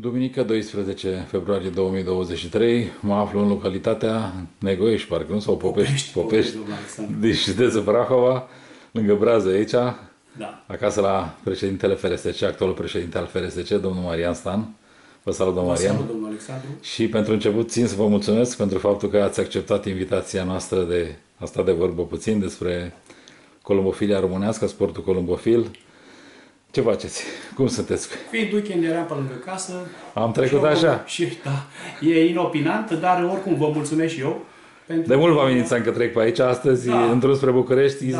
Duminică 12 februarie 2023 mă aflu în localitatea Negoiești, parcă nu? Sau Popești, Popești, Popești din județul Brahova, lângă Brază aici, da. acasă la președintele FRSC, actualul președinte al FRSC, domnul Marian Stan. Vă salut, domnul Vă Marian. salut, domnul Alexandru. Și pentru început țin să vă mulțumesc pentru faptul că ați acceptat invitația noastră de a sta de vorbă puțin despre columbofilia românească, sportul columbofil. Ce faceți? Cum sunteți? Fiind weekend eram pe lângă casă. Am trecut și eu- așa. Și, da, e inopinant, dar oricum vă mulțumesc și eu. Pentru De mult vă că- amenințam că trec pe aici, astăzi Da. în drum spre București, zic, Da.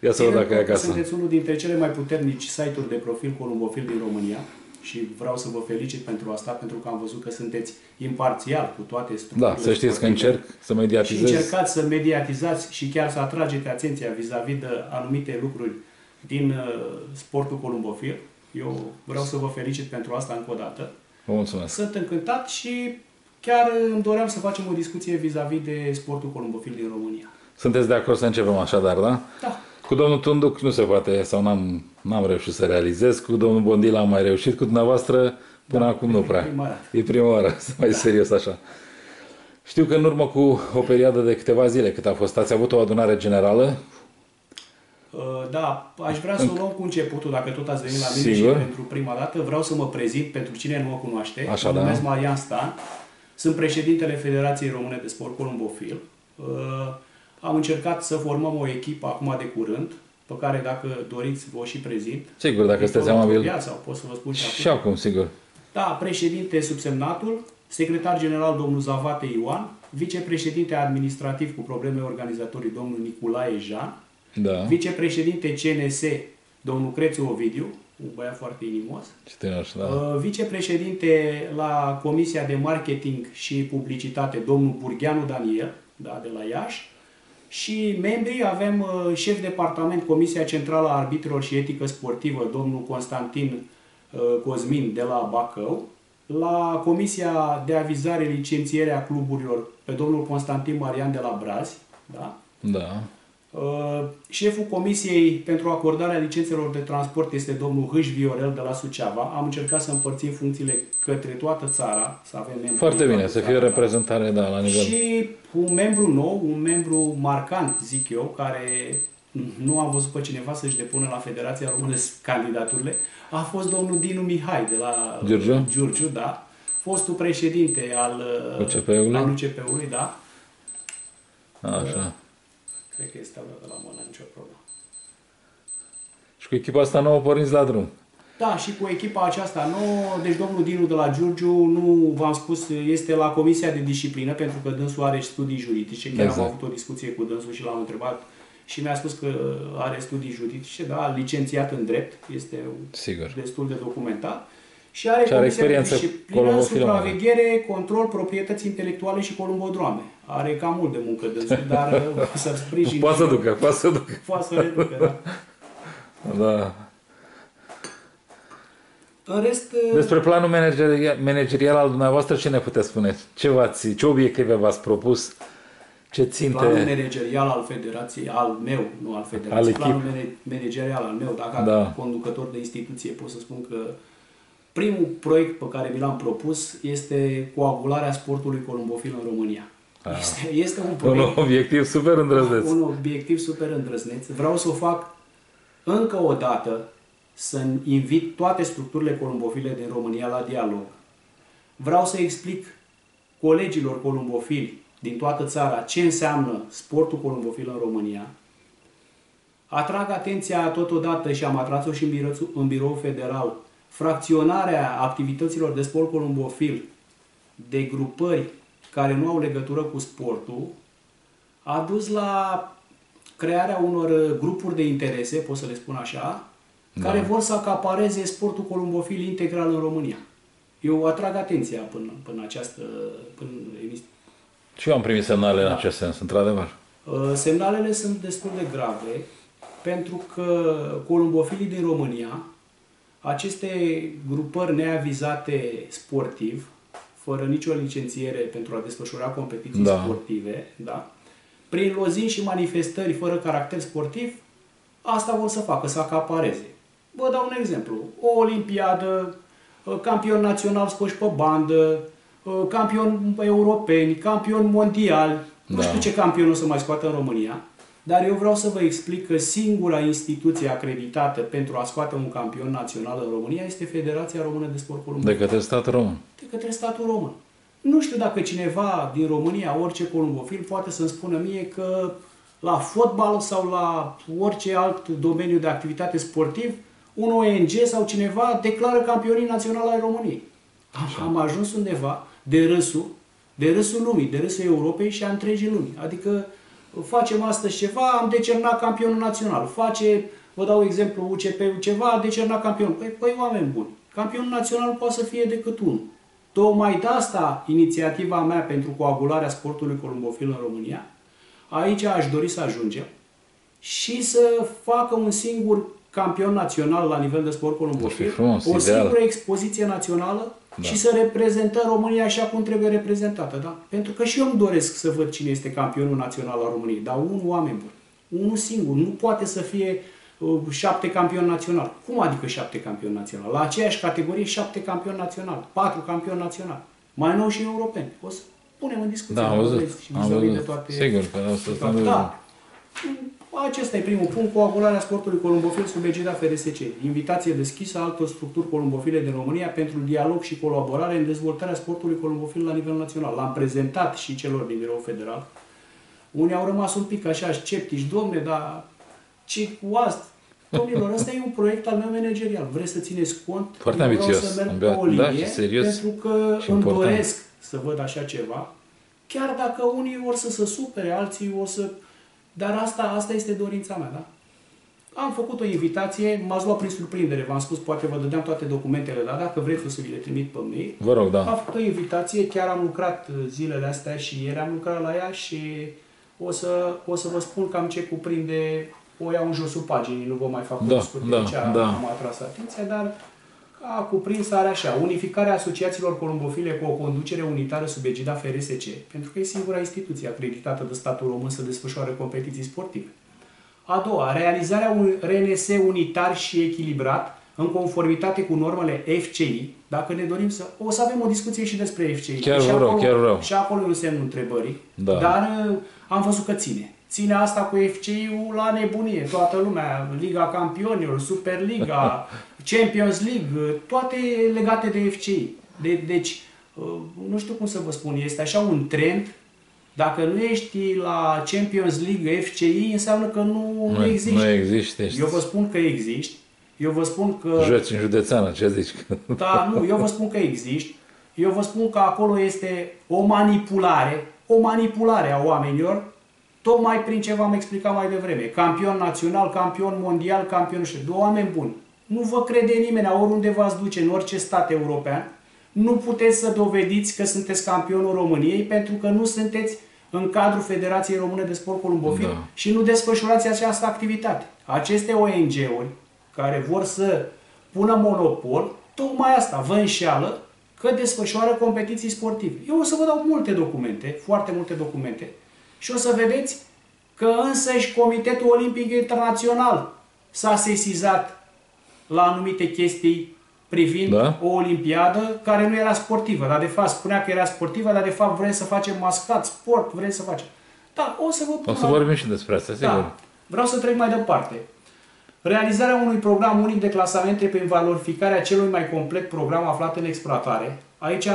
ia să văd Ținând dacă e cont că acasă. Sunteți unul dintre cele mai puternici site-uri de profil columbofil din România și vreau să vă felicit pentru asta, pentru că am văzut că sunteți imparțial cu toate structurile Da, să știți că sportive. încerc să Și mediatizez. încercați să mediatizați și chiar să atrageți atenția vis-a-vis de anumite lucruri din uh, sportul columbofil. Eu vreau să vă felicit pentru asta încă o dată. Vă mulțumesc. Sunt încântat și chiar îmi doream să facem o discuție vis-a-vis de sportul columbofil din România. Sunteți de acord să începem așadar, da? Da, Cu domnul Tunduc nu se poate, sau n-am, n-am reușit să realizez. Cu domnul Bondila am mai reușit, cu dumneavoastră până acum nu prea. prima dată. E prima oară, să mai serios așa. Știu că în urmă cu o perioadă de câteva zile cât a fost, ați avut o adunare generală. Uh, da, aș vrea să o luăm cu începutul, dacă tot ați venit la mine Sigur. și pentru prima dată. Vreau să mă prezint pentru cine nu mă cunoaște. Așa, mă da. numesc Marian Stan. Sunt președintele Federației Române de Sport Columbofil. Uh, Am încercat să formăm o echipă acum de curând, pe care dacă doriți vă o și prezint. Sigur, dacă sunteți Victor amabil. Topia, Sau pot să vă spun și acum. Și acum, sigur. Da, președinte subsemnatul, secretar general domnul Zavate Ioan, vicepreședinte administrativ cu probleme organizatorii domnul Nicolae Jean, Da. vicepreședinte CNS domnul Crețu Ovidiu, un băiat foarte inimos, Ce tânăr, da. uh, vicepreședinte la Comisia de Marketing și Publicitate domnul Burgheanu Daniel, da, de la Iași, și membrii avem uh, șef departament Comisia Centrală a Arbitrilor și Etică Sportivă, domnul Constantin uh, Cosmin de la Bacău, la Comisia de Avizare Licențiere a Cluburilor pe domnul Constantin Marian de la Brazi, da? Da. Uh, Șeful Comisiei pentru acordarea licențelor de transport este domnul Hâș Viorel de la Suceava. Am încercat să împărțim funcțiile către toată țara, să avem membri. Foarte din bine, toată să fie o țara, da. reprezentare, da, la nivel. Și un membru nou, un membru marcant, zic eu, care nu am văzut pe cineva să-și depună la Federația Română candidaturile, a fost domnul Dinu Mihai de la Giurgiu? Giurgiu da. Fostul președinte al uh, UCP-ului? al UCP-ului, da. Așa. Cred că este de la mână, nicio problemă. Și cu echipa asta nouă porniți la drum. Da, și cu echipa aceasta nouă, deci domnul Dinu de la Giurgiu, nu v-am spus, este la Comisia de Disciplină, pentru că dânsul are studii juridice. Chiar Exact. am avut o discuție cu dânsul și l-am întrebat și mi-a spus că are studii juridice, da, licențiat în drept, este Sigur. destul de documentat. Și are, Și are Comisia de experiență Disciplină, columbofilă. supraveghere, control, proprietăți intelectuale și columbodroame. Are cam mult de muncă dânsul, dar uh, să-l sprijin. Poate să ducă, poate să ducă. Poate să reducă, da. Da. În rest, uh, Despre planul managerial, managerial al dumneavoastră, ce ne puteți spune? Ce, v-ați, ce obiective v-ați propus? Ce Planul ținte? managerial al federației, al meu, nu al Al federației, echip- planul mane- managerial al meu, dacă Da. da. conducător de instituție pot să spun că primul proiect pe care mi l-am propus este coagularea sportului columbofil în România. Este, este un Un proiect, obiectiv super îndrăzneț. un obiectiv super îndrăzneț. Vreau să o fac încă o dată să invit toate structurile columbofile din România la dialog. Vreau să explic colegilor columbofili din toată țara ce înseamnă sportul columbofil în România. Atrag atenția totodată și am atras-o și în birou, în birou federal, fracționarea activităților de sport columbofil de grupări care nu au legătură cu sportul a dus la crearea unor uh, grupuri de interese, pot să le spun așa, Da. care vor să acapareze sportul columbofil integral în România. Eu atrag atenția până, până această până emis- Și eu am primit semnale Da. în acest sens, într-adevăr. Uh, Semnalele sunt destul de grave pentru că columbofilii din România, aceste grupări neavizate sportiv, fără nicio licențiere pentru a desfășura competiții Da. sportive, da? prin lozinși și manifestări fără caracter sportiv, asta vor să facă, să acapareze. Vă dau un exemplu. O olimpiadă, uh, campion național scoși pe bandă, uh, campion europeni, campion mondial. Nu Da. știu ce campion o să mai scoată în România, dar eu vreau să vă explic că singura instituție acreditată pentru a scoate un campion național în România este Federația Română de Sport Columbofil De către statul român. de către statul român. Nu știu dacă cineva din România, orice columbofil, poate să-mi spună mie că la fotbal sau la orice alt domeniu de activitate sportiv, un ONG sau cineva declară campionii naționali ai României. Am, am ajuns undeva de râsul, de râsul lumii, de râsul Europei și a întregii lumii. Adică facem astăzi ceva, am decernat campionul național. Face, vă dau exemplu, UCP ceva, a decernat campionul. Păi, păi oameni buni, campionul național nu poate să fie decât unul. Tocmai de asta inițiativa mea pentru coagularea sportului columbofil în România, aici aș dori să ajungem și să facă un singur campion național la nivel de sport Ar fi columbofil, frumos, o ideal. singură expoziție națională Da. și să reprezentăm România așa cum trebuie reprezentată. Da? Pentru că și eu îmi doresc să văd cine este campionul național al României, dar unul oameni buni. Unul singur. Nu poate să fie uh, șapte campioni național. Cum adică șapte campioni național? La aceeași categorie șapte campioni național, patru campioni național. Mai nou și europeni. O să punem în discuție. Da, am dacă văzut. vreți, și Am vis-a-vis văzut. de toate Sigur că o să stăm de da. Acesta e primul punct, coagularea sportului columbofil sub egida FRSC. Invitație deschisă altor structuri columbofile din România pentru dialog și colaborare în dezvoltarea sportului columbofil la nivel național. L-am prezentat și celor din birou federal. Unii au rămas un pic așa sceptici, domne, dar ce cu asta? Domnilor, ăsta e un proiect al meu managerial. Vreți să țineți cont? Foarte Eu vreau ambițios, să merg ambiat- pe o da, linie, și serios pentru că și îmi important. doresc să văd așa ceva. Chiar dacă unii vor să se supere, alții vor să... Dar asta, asta este dorința mea, da? Am făcut o invitație, m-ați luat prin surprindere, v-am spus, poate vă dădeam toate documentele, dar dacă vreți o să vi le trimit pe mail. Vă rog, da. Am făcut o invitație, chiar am lucrat uh, zilele astea și ieri am lucrat la ea și o să, o să vă spun cam ce cuprinde, o iau în josul paginii, nu vă mai fac Da, o scurt da, ce da. am atras atenția, dar a cuprins are așa, unificarea asociațiilor columbofile cu o conducere unitară sub egida FRSC, pentru că e singura instituție acreditată de statul român să desfășoare competiții sportive. A doua, realizarea un RNS unitar și echilibrat în conformitate cu normele FCI. Dacă ne dorim să... O să avem o discuție și despre FCI. Chiar Și vreau, acolo, chiar vreau. Și acolo e un semnul întrebării. Da. Dar uh, am văzut că ține. Ține asta cu FCI-ul la nebunie. Toată lumea, Liga Campionilor, Superliga, Champions League, uh, toate legate de FCI. De, deci, uh, nu știu cum să vă spun, este așa un trend dacă nu ești la Champions League FCI, înseamnă că nu, nu există. Nu există. ești- Eu vă spun că existi. Eu vă spun că... Joci în județeană, ce zici? Da, nu, eu vă spun că existi. Eu vă spun că acolo este o manipulare, o manipulare a oamenilor, tocmai prin ce v-am explicat mai devreme. Campion național, campion mondial, campion și două oameni buni. Nu vă crede nimeni, oriunde v-ați duce, în orice stat european, nu puteți să dovediți că sunteți campionul României pentru că nu sunteți în cadrul Federației Române de Sport Columbofil Da. și nu desfășurați această activitate. Aceste ONG-uri care vor să pună monopol, tocmai asta vă înșeală că desfășoară competiții sportive. Eu o să vă dau multe documente, foarte multe documente, și o să vedeți că însăși Comitetul Olimpic Internațional s-a sesizat la anumite chestii privind Da? o olimpiadă care nu era sportivă, dar de fapt spunea că era sportivă, dar de fapt vrem să facem mascat, sport, vrem să facem. Da, o să vă pun O să la- vorbim și despre asta, sigur. da. Vreau să trec mai departe. Realizarea unui program unic de clasamente prin valorificarea celui mai complet program aflat în exploatare. Aici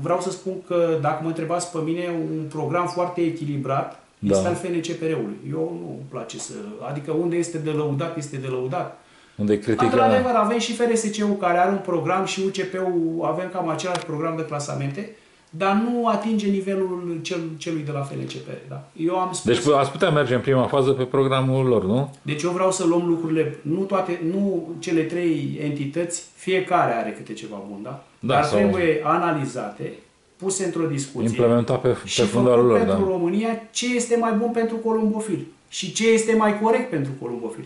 vreau să spun că, dacă mă întrebați pe mine, un program foarte echilibrat Da. este al FNCPR-ului. Eu nu îmi place să... Adică unde este de lăudat, este de lăudat. Unde critică... Într-adevăr, avem și FRSC-ul care are un program și UCP-ul avem cam același program de clasamente, dar nu atinge nivelul cel, celui de la FNCPR. Da? Eu am spus... Deci ați putea merge în prima fază pe programul lor, nu? Deci eu vreau să luăm lucrurile, nu toate, nu cele trei entități, fiecare are câte ceva bun, da? Da, Dar sau- trebuie analizate, puse într-o discuție Implementa pe, și pe fundalul făcut lor, pentru da. România ce este mai bun pentru columbofil și ce este mai corect pentru columbofil.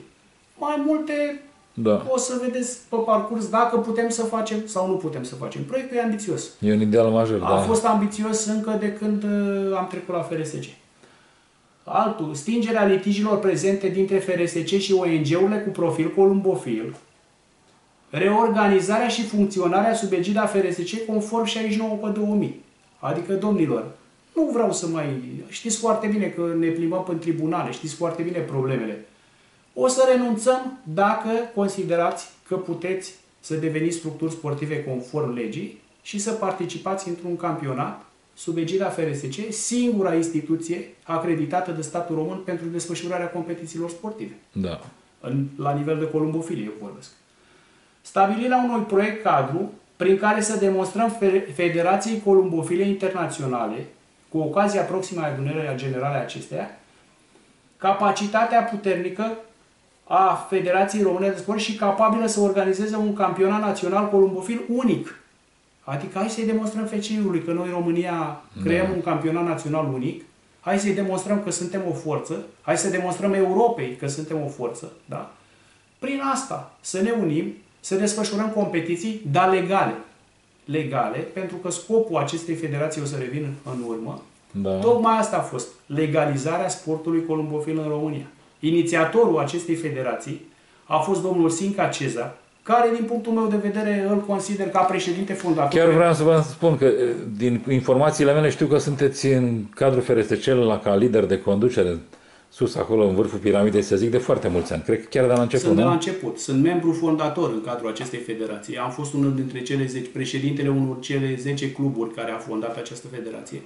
Mai multe Da. o să vedeți pe parcurs dacă putem să facem sau nu putem să facem. Proiectul e ambițios. E un ideal major, A da. fost ambițios încă de când uh, am trecut la FRSC. Altul, stingerea litigilor prezente dintre FRSC și ONG-urile cu profil columbofil. Reorganizarea și funcționarea sub egida FRSC conform 69 pe 2000. Adică, domnilor, nu vreau să mai... Știți foarte bine că ne plimbăm în tribunale, știți foarte bine problemele. O să renunțăm dacă considerați că puteți să deveniți structuri sportive conform legii și să participați într-un campionat sub egida FRSC, singura instituție acreditată de statul român pentru desfășurarea competițiilor sportive. Da. În, la nivel de columbofilie, eu vorbesc. Stabilirea unui proiect cadru prin care să demonstrăm Federației Columbofile Internaționale, cu ocazia proximei adunării generale acesteia, capacitatea puternică a Federației Române de Sport și capabilă să organizeze un campionat național columbofil unic. Adică hai să-i demonstrăm FCI-ului că noi, România, creăm da. un campionat național unic, hai să-i demonstrăm că suntem o forță, hai să demonstrăm Europei că suntem o forță, da? Prin asta, să ne unim, să desfășurăm competiții, dar legale. Legale, pentru că scopul acestei federații o să revin în urmă. Da. Tocmai asta a fost legalizarea sportului columbofil în România. Inițiatorul acestei federații a fost domnul Sinca Cezar, care, din punctul meu de vedere, îl consider ca președinte fondator. Chiar vreau să vă spun că, din informațiile mele, știu că sunteți în cadrul FRSC la ca lider de conducere, sus acolo, în vârful piramidei, să zic, de foarte mulți ani. Cred că chiar de la început, Sunt nu? de la început. Sunt membru fondator în cadrul acestei federații. Am fost unul dintre cele 10, președintele unor cele 10 cluburi care a fondat această federație.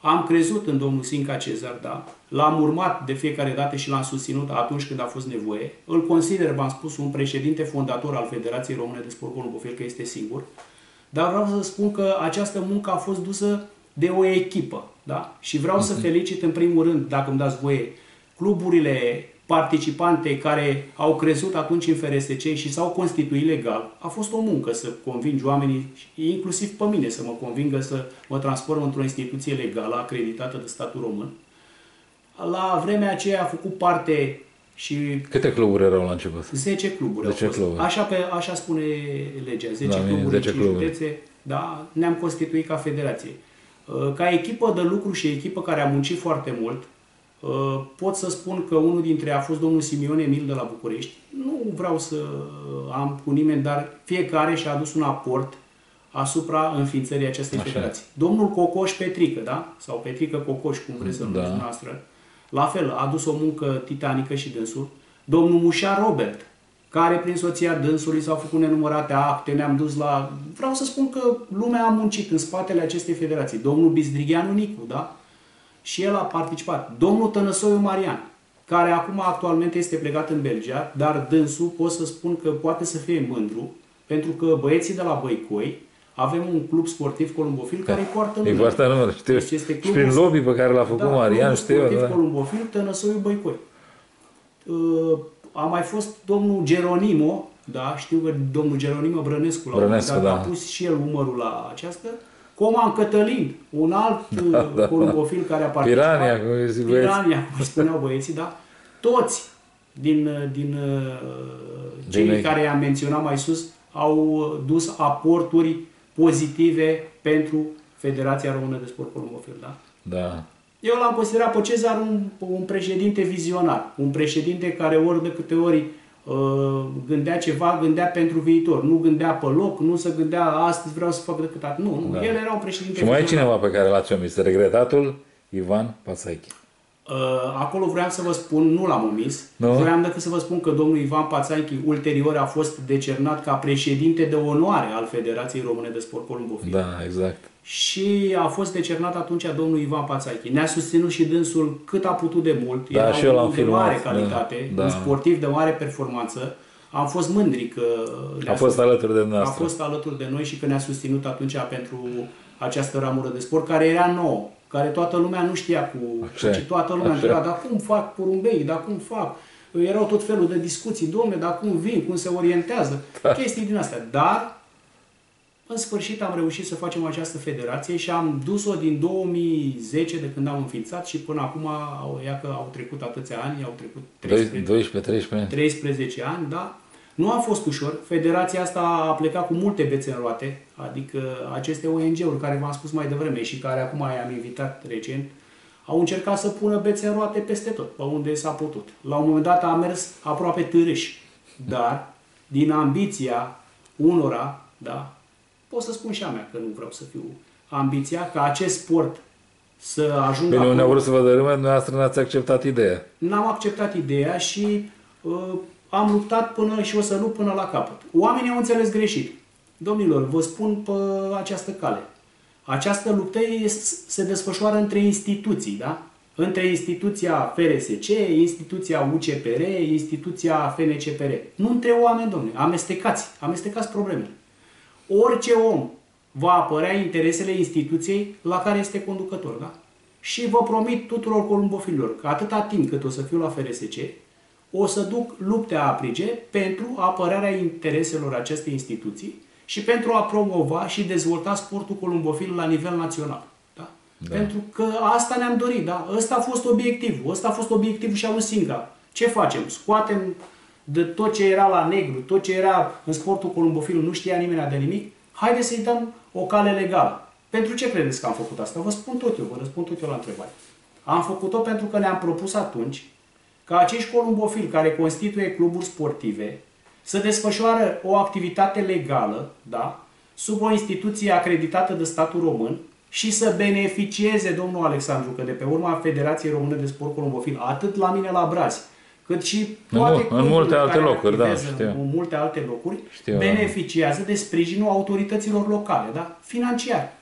Am crezut în domnul Sinca Cezar, da. L-am urmat de fiecare dată și l-am susținut atunci când a fost nevoie. Îl consider, v-am spus, un președinte fondator al Federației Române de Sport Columbofil, că este singur. Dar vreau să spun că această muncă a fost dusă de o echipă, da? Și vreau să mhm. felicit în primul rând, dacă îmi dați voie, cluburile participante care au crezut atunci în FRSC și s-au constituit legal, a fost o muncă să convingi oamenii, inclusiv pe mine, să mă convingă să mă transform într-o instituție legală acreditată de statul român. La vremea aceea a făcut parte și... Câte cluburi erau la început? 10 cluburi 10 cluburi. Așa, pe, așa spune legea, 10 da, cluburi 10 cluburi. județe, da, ne-am constituit ca federație. Ca echipă de lucru și echipă care a muncit foarte mult, Uh, pot să spun că unul dintre ei a fost domnul Simion Emil de la București. Nu vreau să am cu nimeni, dar fiecare și-a adus un aport asupra înființării acestei Așa. federații. Domnul Cocoș Petrică, da? Sau Petrică Cocoș, cum vreți să numiți da. noastră. La fel, a adus o muncă titanică și dânsul. Domnul Mușa Robert, care prin soția dânsului s-au făcut nenumărate acte, ne-am dus la... Vreau să spun că lumea a muncit în spatele acestei federații. Domnul Bizdrigheanu Nicu, da? Și el a participat. Domnul Tănăsoiu Marian, care acum actualmente este plecat în Belgia, dar dânsul pot să spun că poate să fie mândru, pentru că băieții de la Băicoi avem un club sportiv columbofil da. care îi poartă numele. Îi poartă numele, știu. Deci este și prin lobby pe care l-a făcut da, Marian, știu. sportiv da. columbofil Tănăsoiu Băicoi. Uh, a mai fost domnul Geronimo, da, știu că domnul Geronimo Brănescu, Brănescu la da. a pus și el umărul la această, Coman Cătălin, un alt da, uh, da, columbofil da. care a participat. Pirania, cum zic Pirania, cum spuneau băieții, da? Toți din, uh, din uh, cei din care i-am menționat mai sus au dus aporturi pozitive pentru Federația Română de Sport Columbofil, da? Da. Eu l-am considerat pe Cezar un, un președinte vizionar, un președinte care ori de câte ori Uh, gândea ceva, gândea pentru viitor. Nu gândea pe loc, nu se gândea astăzi vreau să fac decât atât. Nu, nu. Da. El era un președinte. Și mai e cineva pe care l-ați omis, regretatul Ivan Pasaichi. Uh, acolo vreau să vă spun, nu l-am omis, nu? vreau decât să vă spun că domnul Ivan Pațanchi ulterior a fost decernat ca președinte de onoare al Federației Române de Sport Columbofil. Da, exact. Și a fost decernat atunci domnul Ivan Pațachi. Ne-a susținut și dânsul cât a putut de mult. Da, Era și eu l-am de filmat. mare calitate, da, un sportiv de mare performanță. Am fost mândri că a fost alături de noi. A fost alături de noi și că ne-a susținut atunci pentru această ramură de sport care era nouă care toată lumea nu știa cu... Așa, ci toată lumea întreba, dar cum fac porumbei, dar cum fac? Erau tot felul de discuții, domne, dar cum vin, cum se orientează, da. chestii din astea. Dar, în sfârșit, am reușit să facem această federație și am dus-o din 2010, de când am înființat, și până acum, ia că au trecut atâția ani, au trecut 13, 12-13 ani. 13 ani, da. Nu a fost ușor. Federația asta a plecat cu multe bețe în roate, adică aceste ONG-uri care v-am spus mai devreme și care acum i-am invitat recent, au încercat să pună bețe în roate peste tot, pe unde s-a putut. La un moment dat a mers aproape târâș, dar din ambiția unora, da, pot să spun și a mea că nu vreau să fiu ambiția ca acest sport să ajungă Bine, unii au acolo. vrut să vă dărâme, dumneavoastră n-ați acceptat ideea. N-am acceptat ideea și uh, am luptat până și o să lupt până la capăt. Oamenii au înțeles greșit. Domnilor, vă spun pe această cale. Această luptă este, se desfășoară între instituții, da? Între instituția FRSC, instituția UCPR, instituția FNCPR. Nu între oameni, domnule. Amestecați. Amestecați problemele. Orice om va apărea interesele instituției la care este conducător, da? Și vă promit tuturor columbofilor că atâta timp cât o să fiu la FRSC, o să duc lupte aprige pentru apărarea intereselor acestei instituții și pentru a promova și dezvolta sportul columbofil la nivel național. Da? Da. Pentru că asta ne-am dorit, da? Ăsta a fost obiectivul. Ăsta a fost obiectivul și al lui Singa. Ce facem? Scoatem de tot ce era la negru, tot ce era în sportul columbofil, nu știa nimeni de nimic, haideți să-i dăm o cale legală. Pentru ce credeți că am făcut asta? Vă spun tot eu, vă răspund tot eu la întrebare. Am făcut-o pentru că ne-am propus atunci ca acești columbofili care constituie cluburi sportive să desfășoară o activitate legală, da, sub o instituție acreditată de statul român și să beneficieze, domnul Alexandru, că de pe urma Federației Române de Sport Columbofil, atât la mine la Brazi, cât și În toate mul- în cluburile multe alte care locuri, da, activează știu. în multe alte locuri, Știu, da. beneficiază de sprijinul autorităților locale, da? financiar.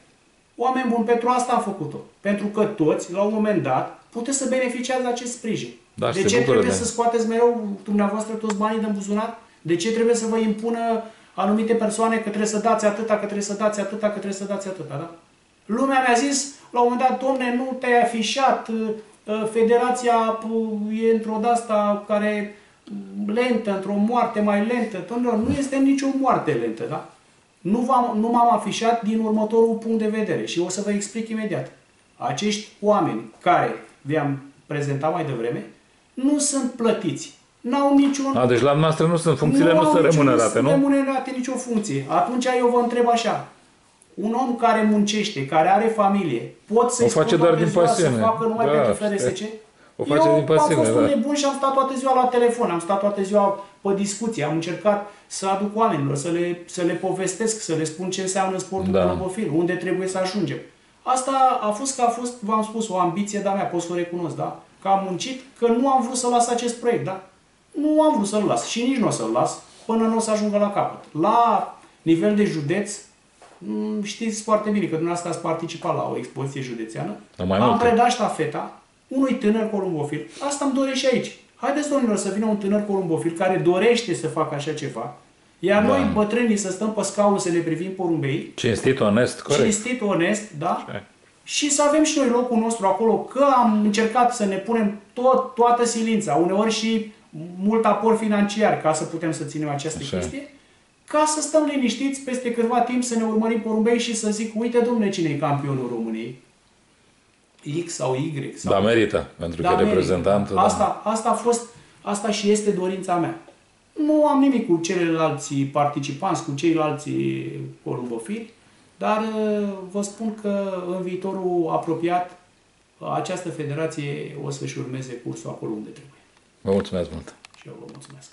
Oameni buni, pentru asta am făcut-o. Pentru că toți, la un moment dat, puteți să beneficiați de acest sprijin. Da, și de se ce bucură trebuie de- să scoateți mereu dumneavoastră toți banii din buzunar? De ce trebuie să vă impună anumite persoane că trebuie să dați atâta, că trebuie să dați atâta, că trebuie să dați atâta, da? Lumea mi-a zis, la un moment dat, domne, nu te-ai afișat, uh, uh, federația uh, e într-o de-asta care mm, lentă, într-o moarte mai lentă. Domnilor, nu este nicio moarte lentă, da? Nu, v-am, nu m-am afișat din următorul punct de vedere și o să vă explic imediat. Acești oameni care vi-am prezentat mai devreme nu sunt plătiți. N-au niciun... A, deci la noastră nu sunt funcțiile, nu, au sunt nicio- remunerate, Nu nu? sunt remunerate nicio funcție. Atunci eu vă întreb așa. Un om care muncește, care are familie, pot să-i O face spun doar toată din ziua pasiune. Să facă numai Da, pentru știu. FRSC? O face eu din pasiune, am fost un da. nebun și am stat toată ziua la telefon, am stat toată ziua pe discuție, am încercat să aduc oamenilor, să le, să le povestesc, să le spun ce înseamnă sportul Da. da. unde trebuie să ajungem. Asta a fost că a fost, v-am spus, o ambiție de-a mea, pot să o recunosc, da? Că am muncit, că nu am vrut să las acest proiect, da? Nu am vrut să-l las și nici nu o să-l las până nu o să ajungă la capăt. La nivel de județ, m, știți foarte bine că dumneavoastră ați participat la o expoziție județeană. Da, mai am multe. predat ștafeta unui tânăr columbofil. Asta îmi doresc și aici. Haideți, domnilor, să vină un tânăr columbofil care dorește să facă așa ceva, iar Da. noi, bătrânii, să stăm pe scaun să le privim porumbei, Cinstit, onest, corect. cinstit, onest, da? Așa. Și să avem și noi locul nostru acolo, că am încercat să ne punem tot, toată silința, uneori și mult aport financiar ca să putem să ținem această Așa. chestie, ca să stăm liniștiți peste câtva timp să ne urmărim porumbei și să zic, uite, domnule, cine e campionul României? X sau Y. Sau... Da, merită, pentru că Da, e merită. reprezentant. da. Asta, asta a fost, asta și este dorința mea. Nu am nimic cu ceilalți participanți, cu ceilalți columbofili, dar uh, vă spun că în viitorul apropiat uh, această federație o să-și urmeze cursul acolo unde trebuie. Vă mulțumesc mult. Și eu vă mulțumesc.